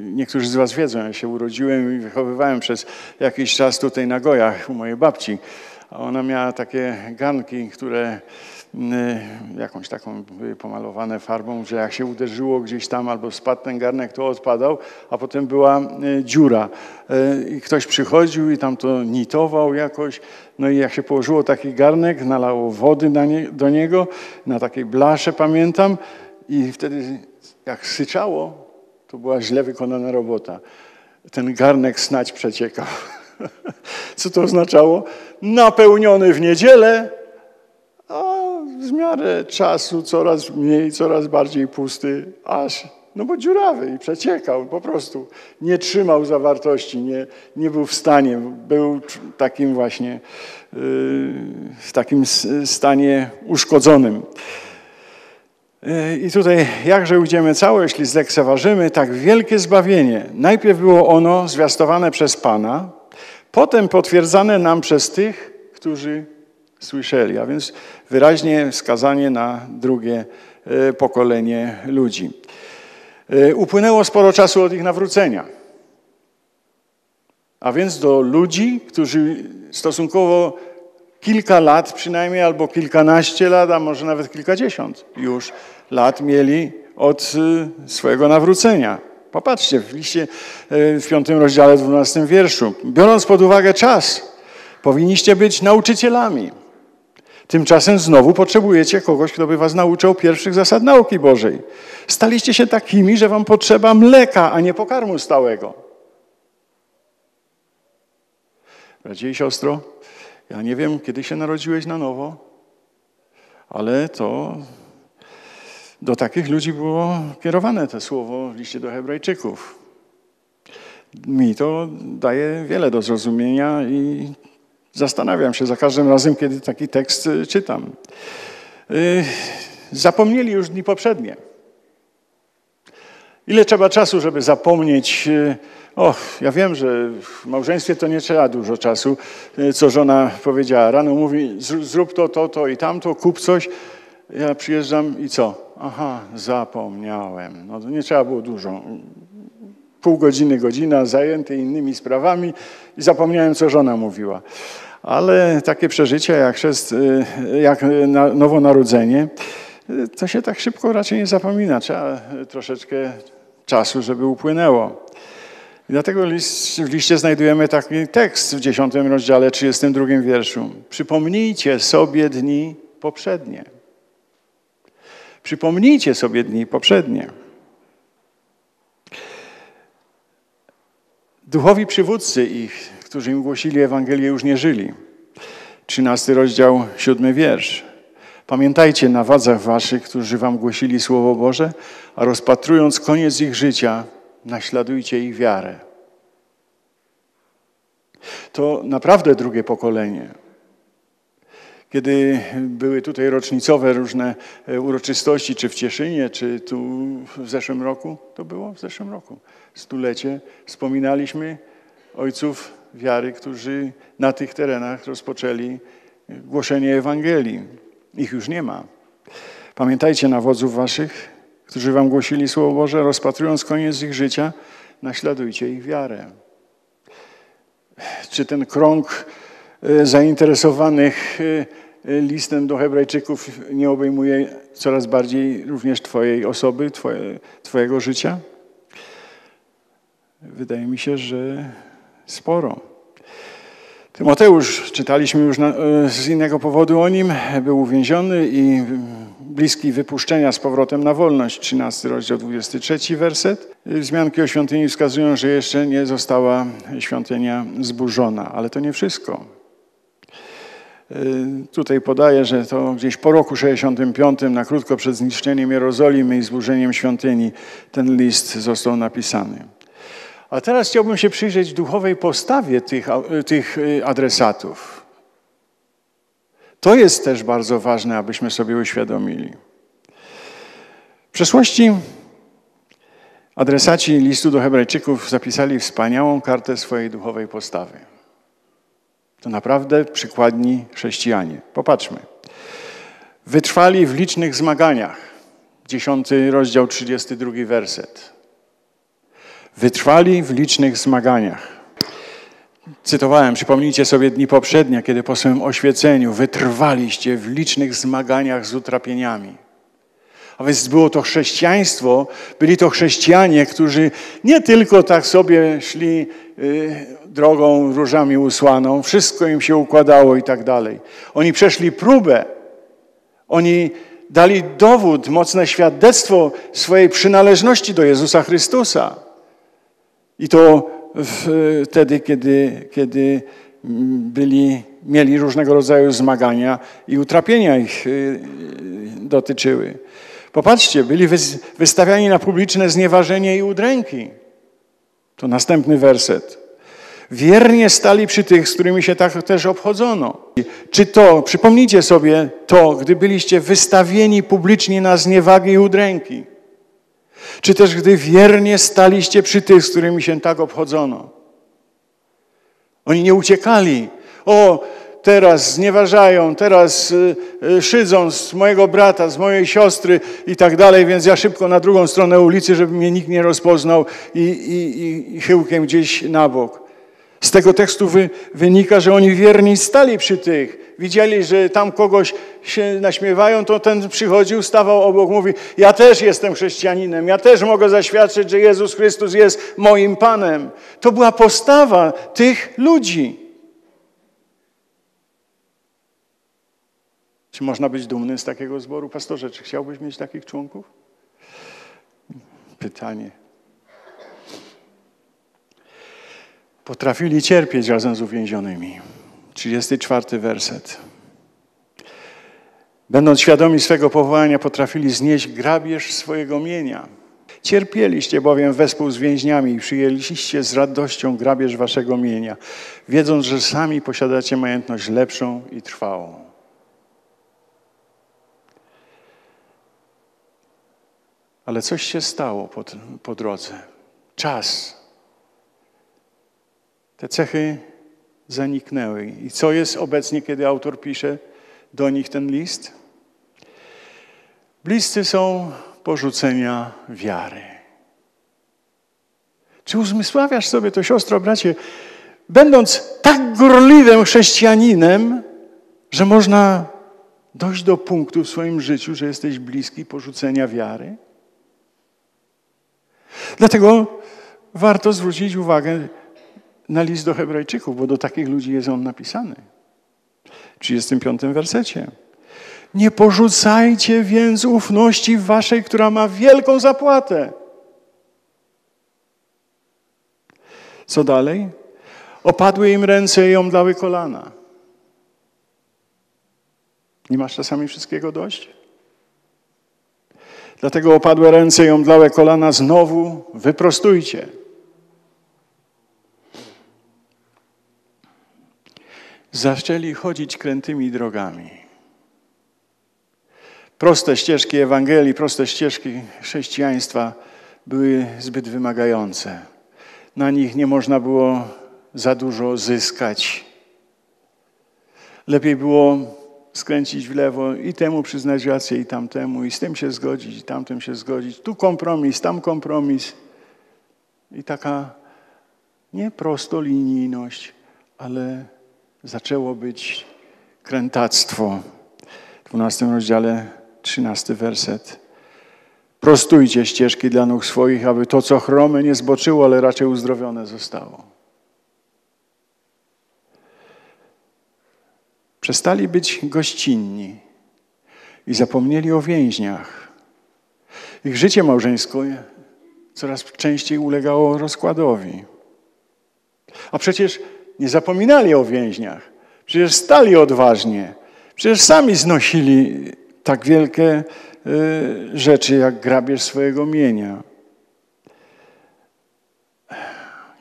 Niektórzy z Was wiedzą, ja się urodziłem i wychowywałem przez jakiś czas tutaj na Gojach u mojej babci. A ona miała takie ganki, które Y, jakąś taką pomalowane farbą, że jak się uderzyło gdzieś tam albo spadł ten garnek, to odpadał, a potem była y, dziura. Y, I ktoś przychodził i tam to nitował jakoś. No i jak się położyło taki garnek, nalało wody do niego, na takiej blasze pamiętam i wtedy jak syczało, to była źle wykonana robota. Ten garnek snać przeciekał. Co to oznaczało? Napełniony w niedzielę, a w miarę czasu coraz mniej, coraz bardziej pusty, aż, no bo dziurawy i przeciekał, po prostu nie trzymał zawartości, nie, nie był w stanie, był takim właśnie, yy, w takim stanie uszkodzonym. I tutaj jakże ujdziemy całe, jeśli zlekceważymy tak wielkie zbawienie. Najpierw było ono zwiastowane przez Pana, potem potwierdzane nam przez tych, którzy słyszeli, a więc wyraźnie wskazanie na drugie e, pokolenie ludzi. E, upłynęło sporo czasu od ich nawrócenia. A więc do ludzi, którzy stosunkowo kilka lat przynajmniej, albo kilkanaście lat, a może nawet kilkadziesiąt już lat mieli od e, swojego nawrócenia. Popatrzcie, w liście w piątym rozdziale, dwunastym wierszu. Biorąc pod uwagę czas, powinniście być nauczycielami Tymczasem znowu potrzebujecie kogoś, kto by was nauczył pierwszych zasad nauki Bożej. Staliście się takimi, że wam potrzeba mleka, a nie pokarmu stałego. Bracie i siostro, ja nie wiem, kiedy się narodziłeś na nowo, ale to do takich ludzi było kierowane to słowo w liście do Hebrajczyków. Mi to daje wiele do zrozumienia i Zastanawiam się za każdym razem, kiedy taki tekst czytam. Y, zapomnieli już dni poprzednie. Ile trzeba czasu, żeby zapomnieć? Y, och, ja wiem, że w małżeństwie to nie trzeba dużo czasu, co żona powiedziała. Rano mówi, zrób to, to, to i tamto, kup coś. Ja przyjeżdżam i co? Aha, zapomniałem. No to nie trzeba było dużo. Pół godziny, godzina zajęty innymi sprawami i zapomniałem, co żona mówiła ale takie przeżycie jak, chrzest, y, jak nowonarodzenie, y, to się tak szybko raczej nie zapomina. Trzeba troszeczkę czasu, żeby upłynęło. I dlatego w liście znajdujemy taki tekst w 10 rozdziale, 32 wierszu. Przypomnijcie sobie dni poprzednie. Przypomnijcie sobie dni poprzednie. Duchowi przywódcy ich którzy im głosili Ewangelię, już nie żyli. 13 rozdział, 7 wiersz. Pamiętajcie na wadzach waszych, którzy wam głosili Słowo Boże, a rozpatrując koniec ich życia, naśladujcie ich wiarę. To naprawdę drugie pokolenie. Kiedy były tutaj rocznicowe różne e, uroczystości, czy w Cieszynie, czy tu w zeszłym roku, to było w zeszłym roku, stulecie, wspominaliśmy ojców wiary, którzy na tych terenach rozpoczęli głoszenie Ewangelii. Ich już nie ma. Pamiętajcie na wodzów waszych, którzy wam głosili Słowo Boże, rozpatrując koniec ich życia, naśladujcie ich wiarę. Czy ten krąg e, zainteresowanych e, listem do Hebrajczyków nie obejmuje coraz bardziej również Twojej osoby, twoje, Twojego życia? Wydaje mi się, że sporo. Tymoteusz, czytaliśmy już na, e, z innego powodu o nim, był uwięziony i bliski wypuszczenia z powrotem na wolność. 13 rozdział, 23 werset. Wzmianki o świątyni wskazują, że jeszcze nie została świątynia zburzona, ale to nie wszystko. E, tutaj podaję, że to gdzieś po roku 65, na krótko przed zniszczeniem Jerozolimy i zburzeniem świątyni, ten list został napisany. A teraz chciałbym się przyjrzeć duchowej postawie tych, tych y, adresatów. To jest też bardzo ważne, abyśmy sobie uświadomili. W przeszłości adresaci listu do Hebrajczyków zapisali wspaniałą kartę swojej duchowej postawy. To naprawdę przykładni chrześcijanie. Popatrzmy. Wytrwali w licznych zmaganiach. Dziesiąty rozdział, 32 werset. Wytrwali w licznych zmaganiach. Cytowałem, przypomnijcie sobie dni poprzednie, kiedy po swoim oświeceniu wytrwaliście w licznych zmaganiach z utrapieniami. A więc było to chrześcijaństwo, byli to chrześcijanie, którzy nie tylko tak sobie szli y, drogą różami usłaną, wszystko im się układało i tak dalej. Oni przeszli próbę, oni dali dowód, mocne świadectwo swojej przynależności do Jezusa Chrystusa. I to wtedy, kiedy, kiedy byli mieli różnego rodzaju zmagania i utrapienia ich y, dotyczyły. Popatrzcie, byli wystawiani na publiczne znieważenie i udręki. To następny werset. Wiernie stali przy tych, z którymi się tak też obchodzono. Czy to, przypomnijcie sobie to, gdy byliście wystawieni publicznie na zniewagi i udręki. Czy też gdy wiernie staliście przy tych, z którymi się tak obchodzono. Oni nie uciekali. O, teraz znieważają, teraz y, y, szydzą z mojego brata, z mojej siostry i tak dalej, więc ja szybko na drugą stronę ulicy, żeby mnie nikt nie rozpoznał i, i, i chyłkiem gdzieś na bok. Z tego tekstu wy, wynika, że oni wierni stali przy tych. Widzieli, że tam kogoś się naśmiewają, to ten przychodził, stawał obok, mówi: Ja też jestem chrześcijaninem, ja też mogę zaświadczyć, że Jezus Chrystus jest moim Panem. To była postawa tych ludzi. Czy można być dumnym z takiego zboru? Pastorze, czy chciałbyś mieć takich członków? Pytanie. Potrafili cierpieć razem z uwięzionymi. 34 werset. Będąc świadomi swego powołania, potrafili znieść grabież swojego mienia. Cierpieliście bowiem wespół z więźniami i przyjęliście z radością grabież waszego mienia, wiedząc, że sami posiadacie majątność lepszą i trwałą. Ale coś się stało po, po drodze. Czas. Te cechy zaniknęły. I co jest obecnie, kiedy autor pisze do nich ten list? Bliscy są porzucenia wiary. Czy uzmysławiasz sobie to, siostro, bracie, będąc tak gorliwym chrześcijaninem, że można dojść do punktu w swoim życiu, że jesteś bliski porzucenia wiary? Dlatego warto zwrócić uwagę na list do Hebrajczyków, bo do takich ludzi jest on napisany. W 35 wersecie. Nie porzucajcie więc ufności waszej, która ma wielką zapłatę. Co dalej? Opadły im ręce i omdlały kolana. Nie masz czasami wszystkiego dość? Dlatego opadłe ręce i omdlałe kolana znowu wyprostujcie. Zaczęli chodzić krętymi drogami. Proste ścieżki Ewangelii, proste ścieżki chrześcijaństwa były zbyt wymagające. Na nich nie można było za dużo zyskać. Lepiej było skręcić w lewo i temu przyznać rację, i tamtemu, i z tym się zgodzić, i tamtym się zgodzić. Tu kompromis, tam kompromis. I taka nie prostolinijność, ale zaczęło być krętactwo. W 12 rozdziale, 13 werset. Prostujcie ścieżki dla nóg swoich, aby to, co chrome, nie zboczyło, ale raczej uzdrowione zostało. Przestali być gościnni i zapomnieli o więźniach. Ich życie małżeńskie coraz częściej ulegało rozkładowi. A przecież nie zapominali o więźniach. Przecież stali odważnie. Przecież sami znosili tak wielkie y, rzeczy jak grabież swojego mienia.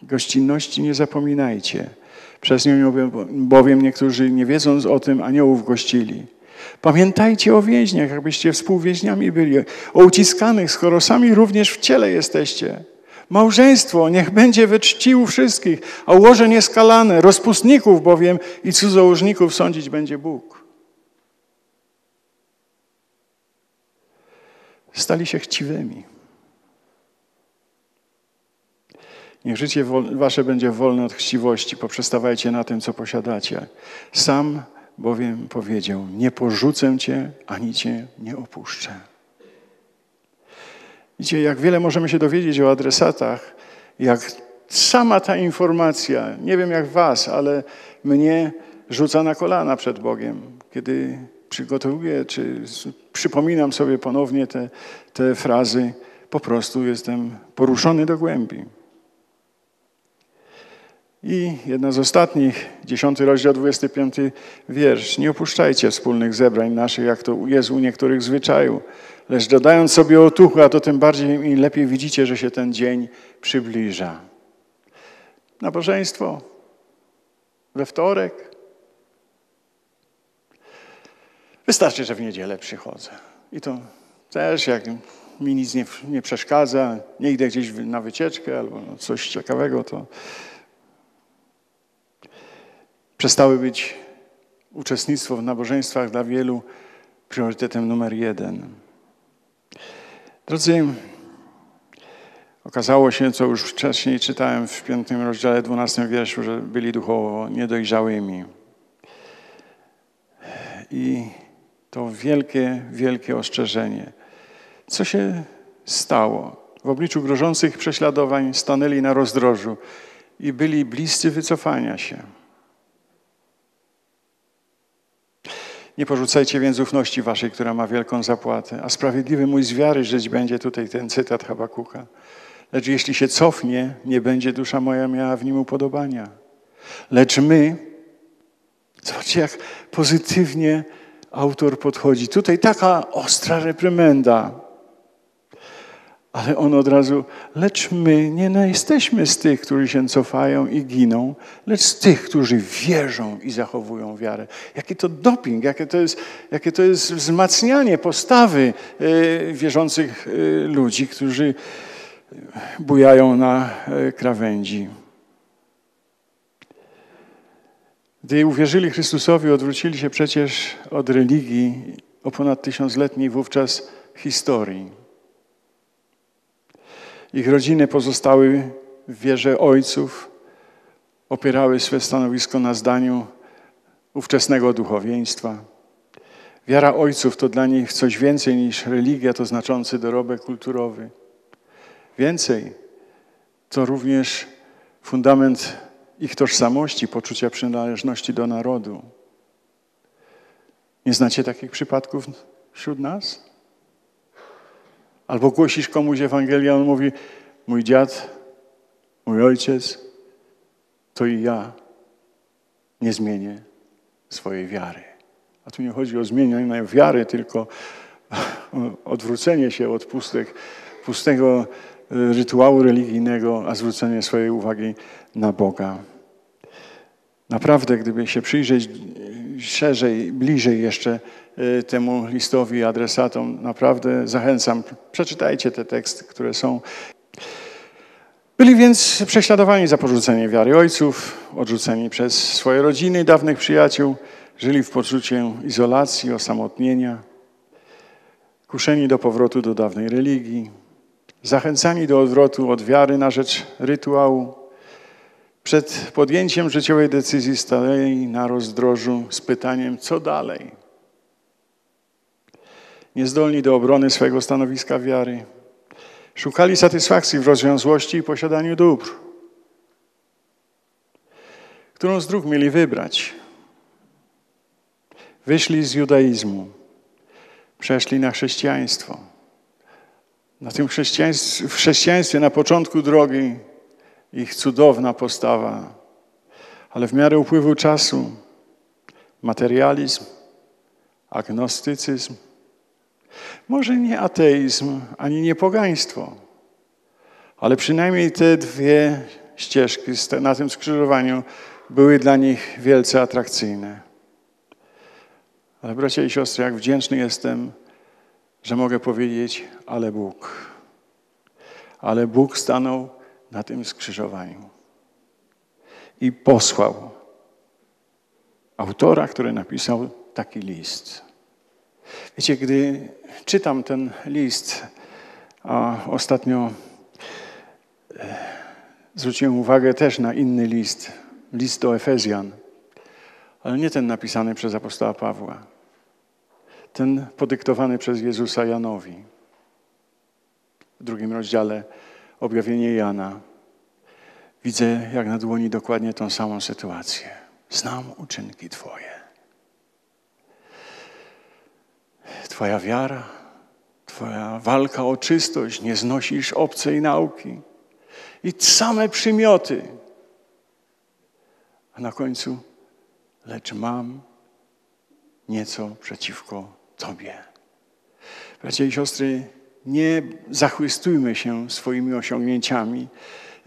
Gościnności nie zapominajcie. Przez nią bowiem niektórzy, nie wiedząc o tym, aniołów gościli. Pamiętajcie o więźniach, jakbyście współwięźniami byli. O uciskanych, skoro sami również w ciele jesteście. Małżeństwo niech będzie we czciu wszystkich, a łoże nieskalane, rozpustników bowiem i cudzołożników sądzić będzie Bóg. Stali się chciwymi. Niech życie wasze będzie wolne od chciwości. Poprzestawajcie na tym, co posiadacie. Sam bowiem powiedział: Nie porzucę cię, ani cię nie opuszczę. Widzicie, jak wiele możemy się dowiedzieć o adresatach, jak sama ta informacja, nie wiem jak was, ale mnie rzuca na kolana przed Bogiem, kiedy przygotowuję, czy przypominam sobie ponownie te, te frazy, po prostu jestem poruszony do głębi. I jedna z ostatnich, dziesiąty rozdział, 25 wiersz. Nie opuszczajcie wspólnych zebrań naszych, jak to jest u niektórych zwyczaju, lecz dodając sobie otuchy, a to tym bardziej i lepiej widzicie, że się ten dzień przybliża. Nabożeństwo we wtorek. Wystarczy, że w niedzielę przychodzę. I to też, jak mi nic nie, nie przeszkadza, nie idę gdzieś na wycieczkę albo coś ciekawego, to przestały być uczestnictwo w nabożeństwach dla wielu priorytetem numer jeden. Drodzy, okazało się, co już wcześniej czytałem w piątym rozdziale, dwunastym wierszu, że byli duchowo niedojrzałymi. I to wielkie, wielkie ostrzeżenie. Co się stało? W obliczu grożących prześladowań stanęli na rozdrożu i byli bliscy wycofania się. Nie porzucajcie więc ufności waszej, która ma wielką zapłatę, a sprawiedliwy mój z wiary żyć będzie, tutaj ten cytat Habakuka. Lecz jeśli się cofnie, nie będzie dusza moja miała w nim upodobania. Lecz my, zobaczcie jak pozytywnie autor podchodzi. Tutaj taka ostra reprymenda. Ale on od razu, lecz my nie jesteśmy z tych, którzy się cofają i giną, lecz z tych, którzy wierzą i zachowują wiarę. Jaki to doping, jakie to jest, jakie to jest wzmacnianie postawy e, wierzących e, ludzi, którzy bujają na e, krawędzi. Gdy uwierzyli Chrystusowi, odwrócili się przecież od religii o ponad tysiącletniej wówczas historii. Ich rodziny pozostały w wierze ojców, opierały swe stanowisko na zdaniu ówczesnego duchowieństwa. Wiara ojców to dla nich coś więcej niż religia, to znaczący dorobek kulturowy. Więcej, to również fundament ich tożsamości, poczucia przynależności do narodu. Nie znacie takich przypadków wśród nas? Albo głosisz komuś Ewangelię, on mówi, mój dziad, mój ojciec, to i ja nie zmienię swojej wiary. A tu nie chodzi o zmienianie wiary, tylko o odwrócenie się od pustek, pustego e, rytuału religijnego, a zwrócenie swojej uwagi na Boga. Naprawdę, gdyby się przyjrzeć szerzej, bliżej jeszcze temu listowi adresatom, naprawdę zachęcam. Przeczytajcie te teksty, które są. Byli więc prześladowani za porzucenie wiary ojców, odrzuceni przez swoje rodziny, dawnych przyjaciół, żyli w poczuciu izolacji, osamotnienia, kuszeni do powrotu do dawnej religii, zachęcani do odwrotu od wiary na rzecz rytuału, przed podjęciem życiowej decyzji stanęli na rozdrożu z pytaniem, co dalej? Niezdolni do obrony swojego stanowiska wiary. Szukali satysfakcji w rozwiązłości i posiadaniu dóbr. Którą z dróg mieli wybrać? Wyszli z judaizmu, przeszli na chrześcijaństwo. Na tym w chrześcijaństwie na początku drogi ich cudowna postawa. Ale w miarę upływu czasu materializm, agnostycyzm, może nie ateizm, ani nie pogaństwo, ale przynajmniej te dwie ścieżki na tym skrzyżowaniu były dla nich wielce atrakcyjne. Ale bracia i siostry, jak wdzięczny jestem, że mogę powiedzieć, ale Bóg. Ale Bóg stanął na tym skrzyżowaniu. I posłał autora, który napisał taki list. Wiecie, gdy czytam ten list, a ostatnio e, zwróciłem uwagę też na inny list, list do Efezjan, ale nie ten napisany przez apostoła Pawła, ten podyktowany przez Jezusa Janowi. W drugim rozdziale objawienie Jana, widzę jak na dłoni dokładnie tą samą sytuację. Znam uczynki Twoje. Twoja wiara, Twoja walka o czystość, nie znosisz obcej nauki. I same przymioty. A na końcu, lecz mam nieco przeciwko Tobie. Bracia i siostry, nie zachwystujmy się swoimi osiągnięciami,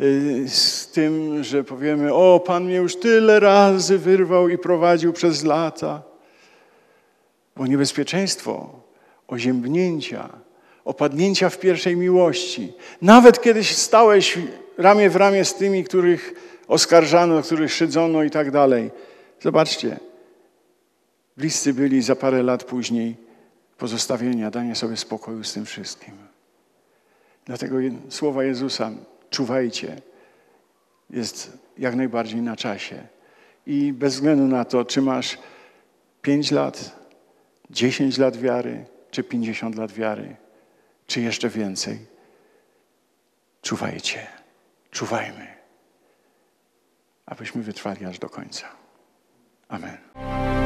y, z tym, że powiemy: O, Pan mnie już tyle razy wyrwał i prowadził przez lata. Bo niebezpieczeństwo oziębnięcia, opadnięcia w pierwszej miłości, nawet kiedyś stałeś ramię w ramię z tymi, których oskarżano, których szydzono i tak dalej. Zobaczcie, bliscy byli za parę lat później pozostawienia, dania sobie spokoju z tym wszystkim. Dlatego słowa Jezusa, czuwajcie, jest jak najbardziej na czasie. I bez względu na to, czy masz 5 lat, 10 lat wiary, czy 50 lat wiary, czy jeszcze więcej, czuwajcie, czuwajmy, abyśmy wytrwali aż do końca. Amen.